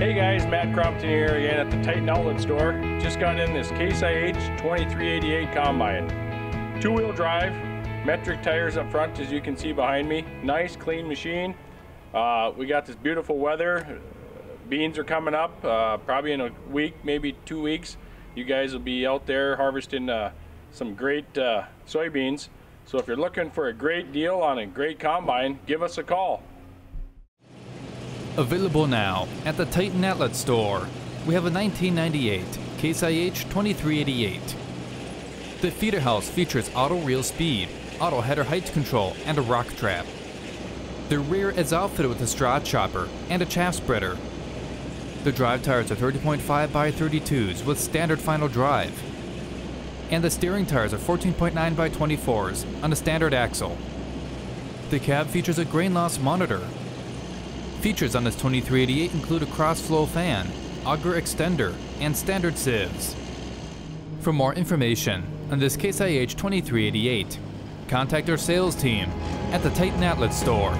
Hey guys, Matt Crompton here again at the Titan Outlet Store. Just got in this Case IH 2388 combine. Two-wheel drive, metric tires up front as you can see behind me. Nice, clean machine. Uh, we got this beautiful weather. Beans are coming up, uh, probably in a week, maybe two weeks. You guys will be out there harvesting uh, some great uh, soybeans. So if you're looking for a great deal on a great combine, give us a call. Available now at the Titan Outlet Store. We have a 1998 Case IH 2388. The feeder house features auto reel speed, auto header height control, and a rock trap. The rear is outfitted with a straw chopper and a chaff spreader. The drive tires are 30.5 by 32s with standard final drive. And the steering tires are 14.9 by 24s on a standard axle. The cab features a grain loss monitor Features on this 2388 include a cross-flow fan, auger extender, and standard sieves. For more information on this Case IH 2388, contact our sales team at the Titan Outlet Store